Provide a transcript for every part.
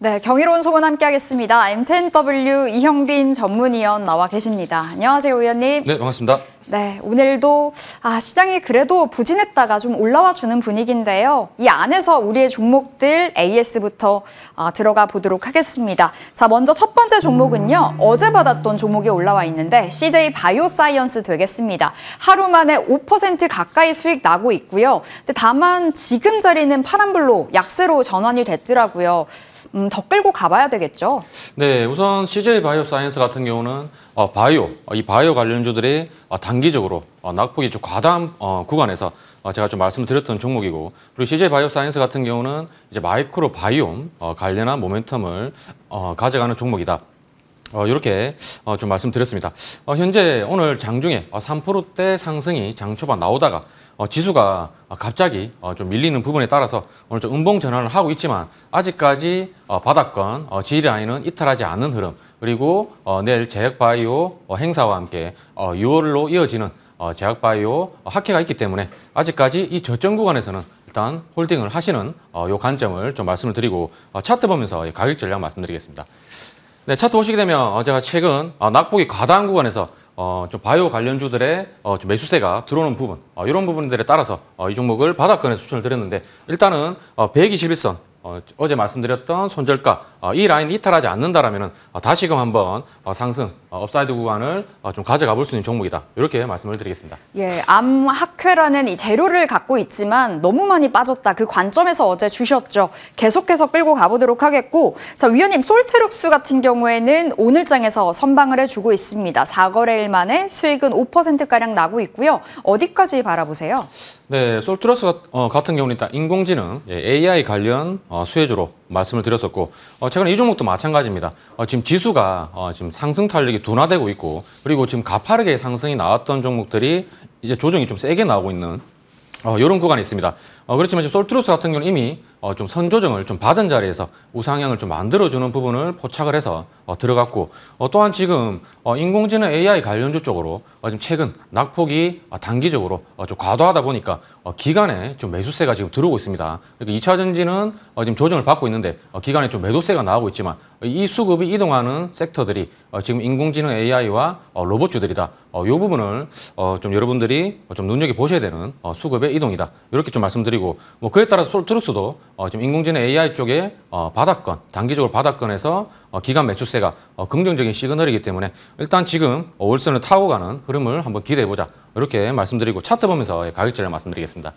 네, 경이로운 소문 함께하겠습니다. MTNW 이형빈 전문위원 나와 계십니다. 안녕하세요, 위원님. 네, 반갑습니다. 네, 오늘도 아, 시장이 그래도 부진했다가 좀 올라와 주는 분위기인데요. 이 안에서 우리의 종목들 AS부터 아, 들어가 보도록 하겠습니다. 자, 먼저 첫 번째 종목은요. 어제 받았던 종목이 올라와 있는데 CJ 바이오사이언스 되겠습니다. 하루 만에 5% 가까이 수익 나고 있고요. 근데 다만 지금 자리는 파란불로 약세로 전환이 됐더라고요. 음, 더 끌고 가봐야 되겠죠. 네, 우선 CJ 바이오 사이언스 같은 경우는 어, 바이오, 어, 이 바이오 관련주들이 어, 단기적으로 어, 낙폭이 좀 과다한 어, 구간에서 어, 제가 좀 말씀드렸던 종목이고 그리고 CJ 바이오 사이언스 같은 경우는 이제 마이크로 바이옴 어, 관련한 모멘텀을 어, 가져가는 종목이다. 어, 이렇게 어, 좀 말씀드렸습니다. 어, 현재 오늘 장중에 어, 3%대 상승이 장 초반 나오다가 어, 지수가 어, 갑자기 어, 좀 밀리는 부분에 따라서 오늘 좀 음봉 전환을 하고 있지만 아직까지 어, 바닥권 어, G 라인은 이탈하지 않는 흐름 그리고 어, 내일 제약바이오 어, 행사와 함께 어, 6월로 이어지는 어, 제약바이오 학회가 있기 때문에 아직까지 이 저점 구간에서는 일단 holding을 하시는 어, 요 관점을 좀 말씀을 드리고 어, 차트 보면서 이 가격 전략 말씀드리겠습니다. 네, 차트 보시게 되면 어, 제가 최근 어, 낙폭이 과다한 구간에서 어, 좀 바이오 관련주들의 어, 좀 매수세가 들어오는 부분 어, 이런 부분들에 따라서 어, 이 종목을 바닥권에서 추천을 드렸는데 일단은 어, 120일선 어, 어제 말씀드렸던 손절가 어, 이 라인 이탈하지 않는다라면은 어, 다시금 한번 어, 상승 어, upside 구간을 어, 좀 가져가 볼 수 있는 종목이다 이렇게 말씀을 드리겠습니다. 예, 암학회라는 이 재료를 갖고 있지만 너무 많이 빠졌다. 그 관점에서 어제 주셨죠. 계속해서 끌고 가보도록 하겠고, 자 위원님 솔트룩스 같은 경우에는 오늘장에서 선방을 해주고 있습니다. 4거래일 만에 수익은 5% 가량 나고 있고요. 어디까지 바라보세요? 네, 같- 어, 같은 경우는 일단 인공지능, 예, AI 관련 어, 수혜주로 말씀을 드렸었고, 어, 최근 이 종목도 마찬가지입니다. 어, 지금 지수가 어, 지금 상승 탄력이 둔화되고 있고, 그리고 지금 가파르게 상승이 나왔던 종목들이 이제 조정이 좀 세게 나오고 있는 어, 이런 구간이 있습니다. 어, 그렇지만 지금 솔트루스 같은 경우는 이미 어, 좀 선조정을 좀 받은 자리에서 우상향을 좀 만들어주는 부분을 포착을 해서 어, 들어갔고 어, 또한 지금 어, 인공지능 AI 관련주 쪽으로 어, 지금 최근 낙폭이 어, 단기적으로 어, 좀 과도하다 보니까 어, 기간에 좀 매수세가 지금 들어오고 있습니다. 그러니까 2차 전지는 어, 지금 조정을 받고 있는데 어, 기간에 좀 매도세가 나오고 있지만 어, 이 수급이 이동하는 섹터들이 어, 지금 인공지능 AI와 어, 로봇주들이다. 어, 이 부분을 어, 좀 여러분들이 어, 좀 눈여겨 보셔야 되는 어, 수급의 이동이다. 이렇게 좀 말씀드리고 뭐 그에 따라서 솔트루스도 어, 지금 인공지능 AI 쪽에 어, 바닥권 단기적으로 바닥권에서 어, 기간 매수세가 어, 긍정적인 시그널이기 때문에 일단 지금 어, 월선을 타고 가는 흐름을 한번 기대해 보자. 이렇게 말씀드리고 차트 보면서 예, 가격 전략 말씀드리겠습니다.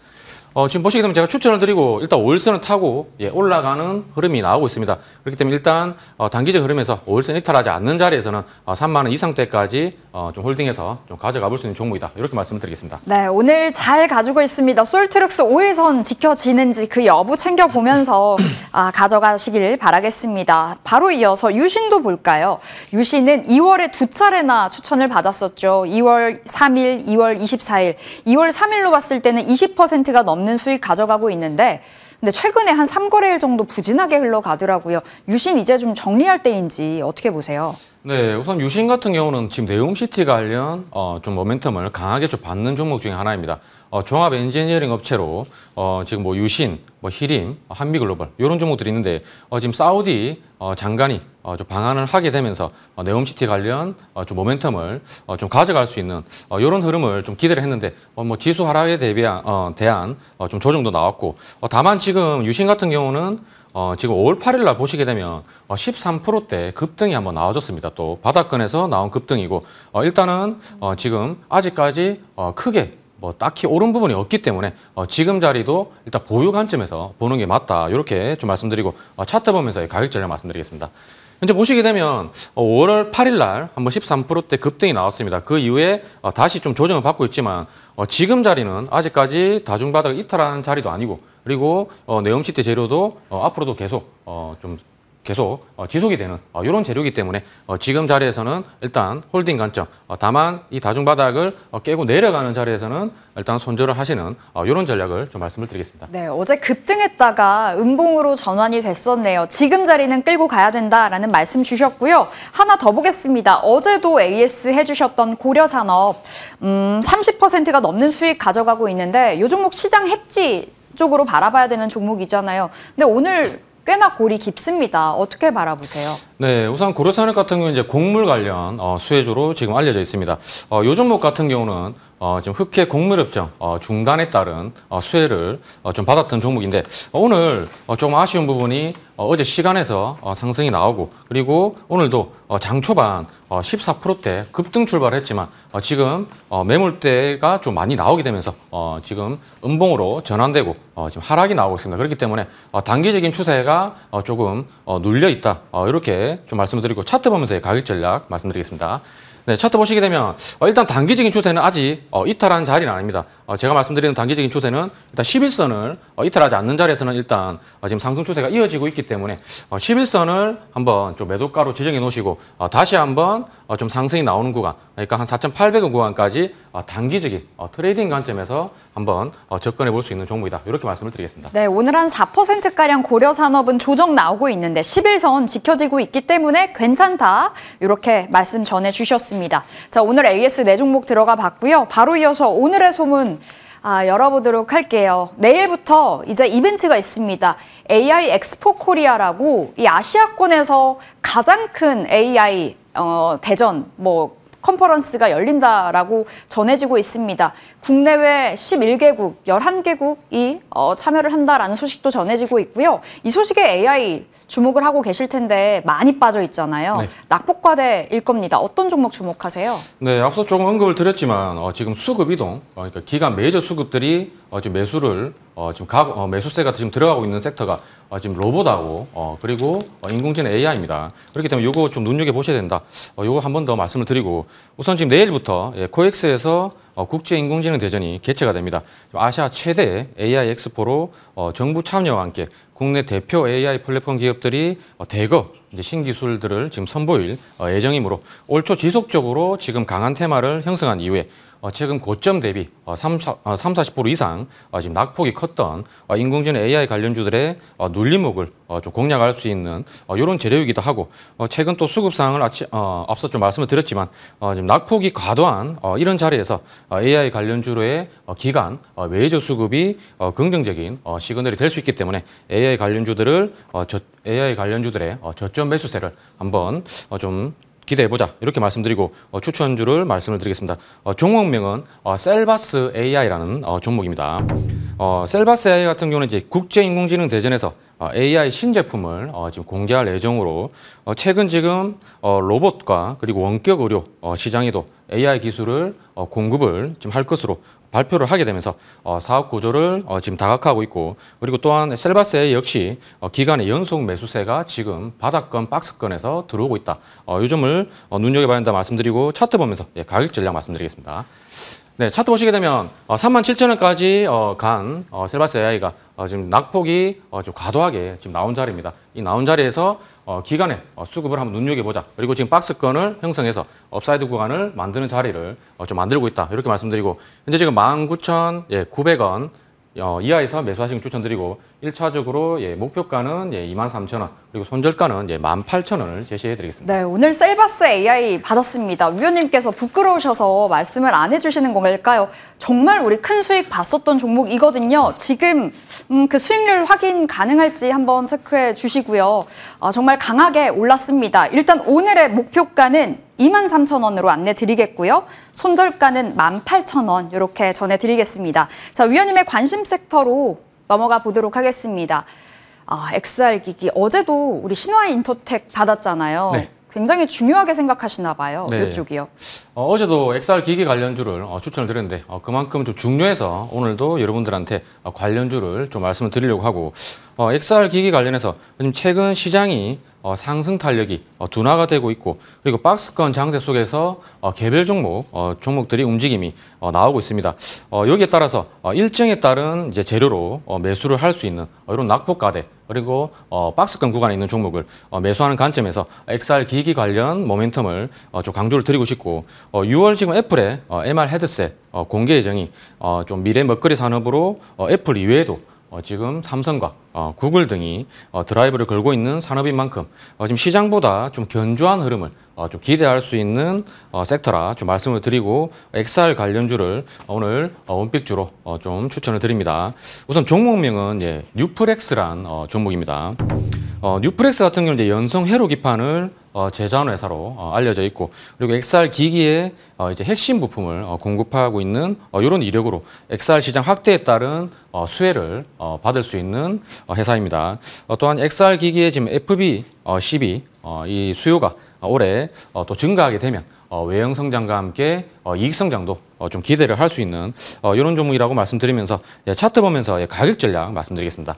어, 지금 보시게 되면 제가 추천을 드리고 일단 5일선을 타고 예, 올라가는 흐름이 나오고 있습니다. 그렇기 때문에 일단 어, 단기적 흐름에서 5일선 이탈하지 않는 자리에서는 어, 3만 원 이상대까지 어, 좀 홀딩해서 좀 가져가 볼 수 있는 종목이다. 이렇게 말씀을 드리겠습니다. 네, 오늘 잘 가지고 있습니다. 솔트룩스 5일선 지켜지는지 그 여부 챙겨보면서 아, 가져가시길 바라겠습니다. 바로 이어서 유신도 볼까요? 유신은 2월에 두 차례나 추천을 받았었죠. 2월 3일, 2월 24일. 2월 3일로 봤을 때는 20%가 넘는 수익 가져가고 있는데 근데 최근에 한 3거래일 정도 부진하게 흘러가더라고요. 유신 이제 좀 정리할 때인지 어떻게 보세요? 네, 우선 유신 같은 경우는 지금 네옴시티 관련 어, 좀 모멘텀을 강하게 좀 받는 종목 중에 하나입니다. 어, 종합 엔지니어링 업체로 어, 지금 뭐 유신, 뭐 히림, 어, 한미글로벌 이런 종목들이 있는데 어, 지금 사우디 어, 장관이 어, 좀 방한을 하게 되면서 어, 네옴시티 관련 어, 좀 모멘텀을 어, 좀 가져갈 수 있는 어, 이런 흐름을 좀 기대를 했는데 어, 뭐 지수 하락에 대비한 어, 대한 어, 좀 조정도 나왔고 어, 다만 지금 유신 같은 경우는 어, 지금 5월 8일 날 보시게 되면 어, 13%대 급등이 한번 나와줬습니다. 또 바닥권에서 나온 급등이고 어, 일단은 어, 지금 아직까지 어, 크게 뭐 딱히 오른 부분이 없기 때문에 어, 지금 자리도 일단 보유 관점에서 보는 게 맞다 이렇게 좀 말씀드리고 어, 차트 보면서 가격 전략 말씀드리겠습니다. 현재 보시게 되면 어, 5월 8일 날 한번 13%대 급등이 나왔습니다. 그 이후에 어, 다시 좀 조정을 받고 있지만 어, 지금 자리는 아직까지 다중바닥을 이탈하는 자리도 아니고 그리고 어, 네옴시티 재료도 어, 앞으로도 계속 어, 좀 계속 어, 지속이 되는 어, 이런 재료이기 때문에 어, 지금 자리에서는 일단 홀딩 관점 어, 다만 이 다중바닥을 어, 깨고 내려가는 자리에서는 일단 손절을 하시는 어, 이런 전략을 좀 말씀을 드리겠습니다. 네, 어제 급등했다가 음봉으로 전환이 됐었네요. 지금 자리는 끌고 가야 된다라는 말씀 주셨고요. 하나 더 보겠습니다. 어제도 AS 해주셨던 고려산업 음, 30%가 넘는 수익 가져가고 있는데 이 종목 시장 핵지 쪽으로 바라봐야 되는 종목이잖아요. 근데 오늘 꽤나 골이 깊습니다. 어떻게 바라보세요? 네, 우선 고려산업 같은 경우는 이제 곡물 관련 어, 수혜주로 지금 알려져 있습니다. 어, 요 종목 같은 경우는 어, 지금 흑해 곡물협정 어, 중단에 따른 어, 수혜를 어, 좀 받았던 종목인데 어, 오늘 어, 조금 아쉬운 부분이 어, 어제 시간에서 어, 상승이 나오고 그리고 오늘도 어, 장 초반 어, 14%대 급등 출발했지만 어, 지금 어, 매물대가 좀 많이 나오게 되면서 어, 지금 음봉으로 전환되고 어, 지금 하락이 나오고 있습니다. 그렇기 때문에 어, 단기적인 추세가 어, 조금 어, 눌려 있다. 어, 이렇게 좀 말씀을 드리고 차트 보면서의 가격 전략 말씀드리겠습니다. 네, 차트 보시게 되면 어, 일단 단기적인 추세는 아직 어, 이탈한 자리는 아닙니다. 어, 제가 말씀드리는 단기적인 추세는 일단 10일선을 어, 이탈하지 않는 자리에서는 일단 어, 지금 상승 추세가 이어지고 있기 때문에 어, 10일선을 한번 좀 매도가로 지정해 놓으시고 어, 다시 한번 어, 좀 상승이 나오는 구간, 그러니까 한 4,800원 구간까지 어, 단기적인 어, trading 관점에서 한번 어, 접근해 볼 수 있는 종목이다. 이렇게 말씀을 드리겠습니다. 네, 오늘 한 4%가량 고려산업은 조정 나오고 있는데 10일선 지켜지고 있기 때문에 괜찮다. 이렇게 말씀 전해 주셨습니다. 자, 오늘 AS 네 종목 들어가 봤고요. 바로 이어서 오늘의 소문 아, 열어보도록 할게요. 내일부터 이제 이벤트가 있습니다. AI 엑스포 코리아라고 이 아시아권에서 가장 큰 AI 어, 대전 뭐 컨퍼런스가 열린다라고 전해지고 있습니다. 국내외 11개국, 11개국이 어, 참여를 한다라는 소식도 전해지고 있고요. 이 소식에 AI 주목을 하고 계실 텐데 많이 빠져 있잖아요. 네. 낙폭과대일 겁니다. 어떤 종목 주목하세요? 네, 앞서 조금 언급을 드렸지만 어, 지금 수급 이동, 어, 그러니까 기간 메이저 수급들이 어, 지금 매수를 어, 지금 가, 어, 매수세가 지금 들어가고 있는 섹터가 어, 지금 로봇하고 어, 그리고 어, 인공지능 AI입니다. 그렇기 때문에 이거 좀 눈여겨 보셔야 된다. 어, 이거 한 번 더 말씀을 드리고 우선 지금 내일부터 예, 코엑스에서 어, 국제 인공지능 대전이 개최가 됩니다. 아시아 최대 AI 엑스포로 어, 정부 참여와 함께 국내 대표 AI 플랫폼 기업들이 어, 대거 신기술들을 지금 선보일 어, 예정이므로 올 초 지속적으로 지금 강한 테마를 형성한 이후에 어, 최근 고점 대비 어, 3, 40% 이상 어, 지금 낙폭이 컸던 어, 인공지능 AI 관련주들의 어, 눌림목을 어, 좀 공략할 수 있는 어, 이런 재료이기도 하고 어, 최근 또 수급 상황을 어, 앞서 좀 말씀을 드렸지만 어, 지금 낙폭이 과도한 어, 이런 자리에서 어, AI 관련 주로의 어, 기간 어, 메이저 수급이 어, 긍정적인 어, 시그널이 될 수 있기 때문에 AI 관련주들을 어, 저, AI 관련주들의 어, 저점 매수세를 한번 어, 좀 기대해보자 이렇게 말씀드리고 어, 추천주를 말씀을 드리겠습니다. 어, 종목명은 어, 셀바스 AI라는 어, 종목입니다. 어, 셀바스 AI 같은 경우는 이제 국제인공지능 대전에서 어, AI 신제품을 어, 지금 공개할 예정으로 어, 최근 지금 어, 로봇과 그리고 원격 의료 어, 시장에도 AI 기술을 어, 공급을 지금 할 것으로 발표를 하게 되면서 어, 사업 구조를 어, 지금 다각화하고 있고 그리고 또한 AI 역시 어, 기간의 연속 매수세가 지금 바닥권 박스권에서 들어오고 있다. 어, 이 점을 어, 눈여겨봐야 한다 말씀드리고 차트 보면서 예, 가격 전략 말씀드리겠습니다. 네, 차트 보시게 되면 어, 37,000원까지 어, 간 어, 셀바스 AI가 어, 지금 낙폭이 어, 좀 과도하게 지금 나온 자리입니다. 이 나온 자리에서 어, 기간에 어, 수급을 한번 눈여겨보자. 그리고 지금 박스권을 형성해서 upside 구간을 만드는 자리를 어, 좀 만들고 있다. 이렇게 말씀드리고 현재 지금 19,900원 어, 이하에서 매수하시는 걸 추천드리고 1차적으로 예, 목표가는 예, 23,000원 그리고 손절가는 예, 18,000원을 제시해 드리겠습니다. 네, 오늘 셀바스 AI 받았습니다. 위원님께서 부끄러우셔서 말씀을 안 해주시는 걸까요? 정말 우리 큰 수익 봤었던 종목이거든요. 지금 음, 그 수익률 확인 가능할지 한번 체크해 주시고요. 어, 정말 강하게 올랐습니다. 일단 오늘의 목표가는 23,000원으로 안내 드리겠고요. 손절가는 18,000원 이렇게 전해 드리겠습니다. 자, 위원님의 관심 섹터로 넘어가 보도록 하겠습니다. 아, XR 기기 어제도 우리 신화 인터텍 받았잖아요. 네. 굉장히 중요하게 생각하시나 봐요. 네. 이쪽이요. 어, 어제도 XR 기기 관련주를 어, 추천을 드렸는데 어, 그만큼 좀 중요해서 오늘도 여러분들한테 어, 관련주를 좀 말씀을 드리려고 하고 어, XR 기기 관련해서 최근 시장이 어, 상승 탄력이 어, 둔화가 되고 있고 그리고 박스권 장세 속에서 어, 개별 종목 어, 종목들이 움직임이 어, 나오고 있습니다. 어, 여기에 따라서 어, 일정에 따른 이제 재료로 어, 매수를 할 수 있는 어, 이런 낙폭가대 그리고 어, 박스권 구간에 있는 종목을 어, 매수하는 관점에서 XR 기기 관련 모멘텀을 어, 좀 강조를 드리고 싶고 어, 6월 지금 애플의 어, MR 헤드셋 어, 공개 예정이 어, 좀 미래 먹거리 산업으로 어, 애플 이외에도 어, 지금 삼성과 어, 구글 등이 어, 드라이브를 걸고 있는 산업인 만큼 어, 지금 시장보다 좀 견조한 흐름을 어, 어, 좀 기대할 수 있는 어, 섹터라 좀 말씀을 드리고 XR 관련주를 오늘 어, one pick주로 어, 좀 추천을 드립니다. 우선 종목명은 예, 뉴프렉스란 어, 종목입니다. 어, 뉴프렉스 같은 경우는 연성 회로 기판을 어, 제조하는 회사로 어, 알려져 있고 그리고 XR 기기의 어, 이제 핵심 부품을 어, 공급하고 있는 어, 이런 이력으로 XR 시장 확대에 따른 어, 수혜를 어, 받을 수 있는 어, 회사입니다. 어, 또한 XR 기기의 지금 FB 어, 12 어, 이 수요가 어, 올해 어, 또 증가하게 되면 어, 외형 성장과 함께 어, 이익 성장도 어, 좀 기대를 할 수 있는 어, 이런 종목이라고 말씀드리면서 예, 차트 보면서 예, 가격 전략 말씀드리겠습니다.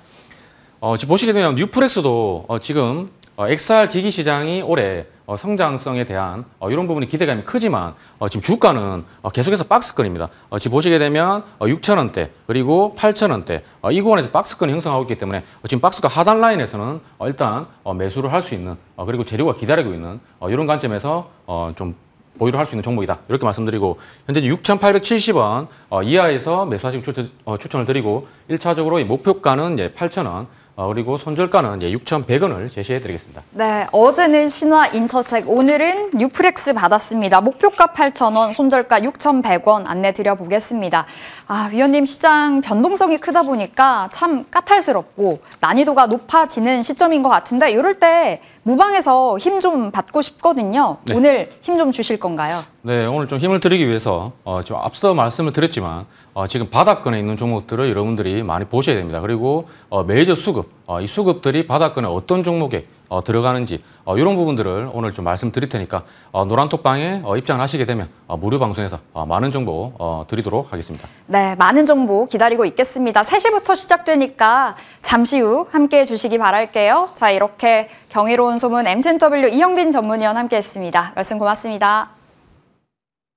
어, 지금 보시게 되면 뉴프렉스도 어, 지금 어, XR 기기 시장이 올해 어, 성장성에 대한 어, 이런 부분이 기대감이 크지만 어, 지금 주가는 어, 계속해서 박스권입니다. 어, 지금 보시게 되면 어, 6천 원대 그리고 8천 원대 어, 이 구간에서 박스권이 형성하고 있기 때문에 어, 지금 박스권 하단 라인에서는 어, 일단 어, 매수를 할 수 있는 어, 그리고 재료가 기다리고 있는 어, 이런 관점에서 어, 좀 보유를 할 수 있는 종목이다. 이렇게 말씀드리고 현재 6,870원 어, 이하에서 매수하시고 추천, 어, 추천을 드리고 1차적으로 이 목표가는 예, 8,000원 어, 그리고 손절가는 예, 6,100원을 제시해 드리겠습니다. 네, 어제는 신화 인터텍, 오늘은 뉴프렉스 받았습니다. 목표가 8,000원, 손절가 6,100원 안내 드려보겠습니다. 아, 위원님 시장 변동성이 크다 보니까 참 까탈스럽고 난이도가 높아지는 시점인 것 같은데 이럴 때 무방에서 힘 좀 받고 싶거든요. 네. 오늘 힘 좀 주실 건가요? 네, 오늘 좀 힘을 드리기 위해서 어, 좀 앞서 말씀을 드렸지만 어, 지금 바닥권에 있는 종목들을 여러분들이 많이 보셔야 됩니다. 그리고 어, 메이저 수급, 어, 이 수급들이 바닥권에 어떤 종목에 어, 들어가는지 어, 이런 부분들을 오늘 좀 말씀드릴 테니까 어, 노란톡방에 어, 입장을 하시게 되면 어, 무료 방송에서 어, 많은 정보 어, 드리도록 하겠습니다. 네, 많은 정보 기다리고 있겠습니다. 3시부터 시작되니까 잠시 후 함께 해 주시기 바랄게요. 자, 이렇게 경이로운 소문 M10W 이영빈 전문위원 함께 했습니다. 말씀 고맙습니다.